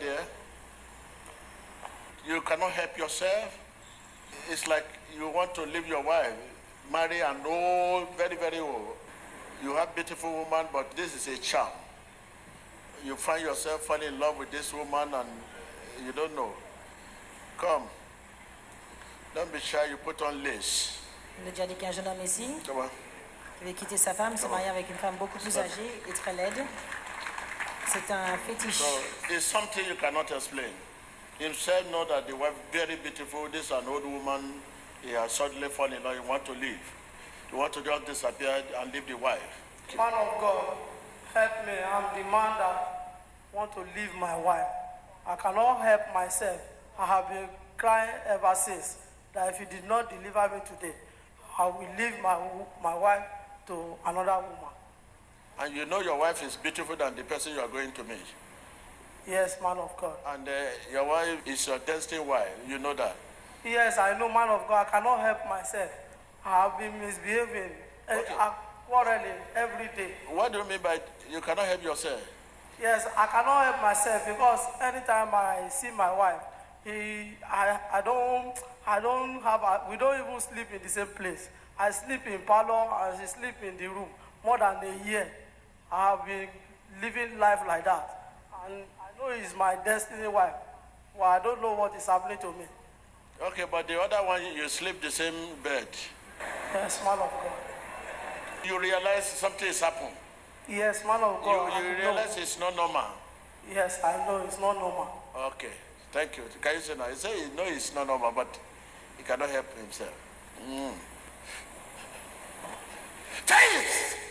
There, you cannot help yourself. It's like you want to leave your wife, marry an old, very, very old. You have beautiful woman, but this is a charm. You find yourself falling in love with this woman and you don't know. Come. Don't be shy, you put on lace. Il a déjà dit qu'un jeune homme ici qui avait quitté sa femme, se marier avec une femme beaucoup plus âgée et très laide. C'est un fétiche. So it's something you cannot explain. Himself know that the wife very beautiful. This is an old woman. He has suddenly fallen in love. He want to leave. He want to just disappear and leave the wife. Man of God, help me. I'm the man that want to leave my wife. I cannot help myself. I have been crying ever since that if you did not deliver me today, I will leave my, my wife to another woman. And you know your wife is beautiful than the person you are going to meet. Yes, man of God. And uh, your wife is your destined wife. You know that. Yes, I know, man of God. I cannot help myself. I have been misbehaving, eh, Okay. uh, quarreling every day. What do you mean by you cannot help yourself? Yes, I cannot help myself because anytime I see my wife, he, I, I don't, I don't have, a, we don't even sleep in the same place. I sleep in parlor and she sleep in the room more than a year. I have been living life like that, and I know it's my destiny wife. Well, I don't know what is happening to me. Okay, but the other one you sleep the same bed. Yes, man of God. You realize something is happening. Yes, man of You, God. You know. realize it's not normal. Yes, I know it's not normal. Okay, thank you. Can you say now? He say he know it's not normal, but he cannot help himself. Mm. Jesus!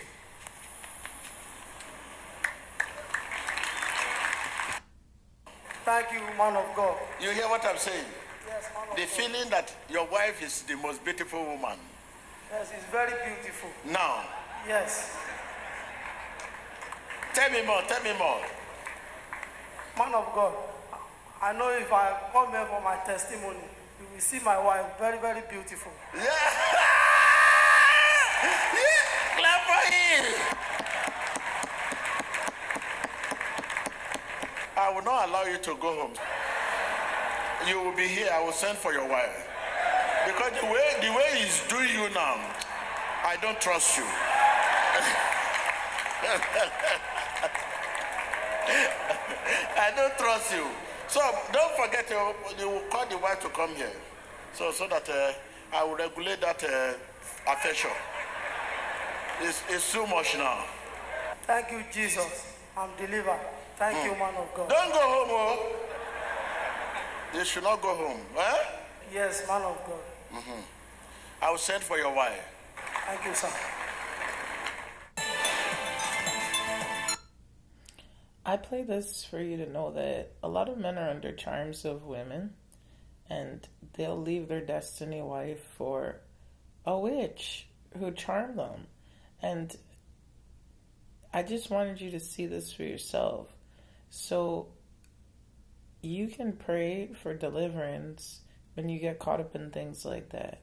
Thank you, man of God. You hear what I'm saying? Yes, man of The God. feeling that your wife is the most beautiful woman. Yes, it's very beautiful. Now, Yes. tell me more, tell me more. Man of God, I know if I come here for my testimony, you will see my wife very, very beautiful. Yeah! yeah! Clap for him! I will not allow you to go home. You will be here. I will send for your wife. Because the way the way he's doing you now, I don't trust you. I don't trust you. So don't forget you, you will call the wife to come here. So so that uh, I will regulate that uh, affection. It's, it's too much now. Thank you, Jesus. I'm delivered. Thank you, man of God. Don't go home, oh. You should not go home. Eh? Yes, man of God. I will send for your wife. Thank you, sir. I play this for you to know that a lot of men are under charms of women and they'll leave their destiny wife for a witch who charmed them. And I just wanted you to see this for yourself. So you can pray for deliverance when you get caught up in things like that.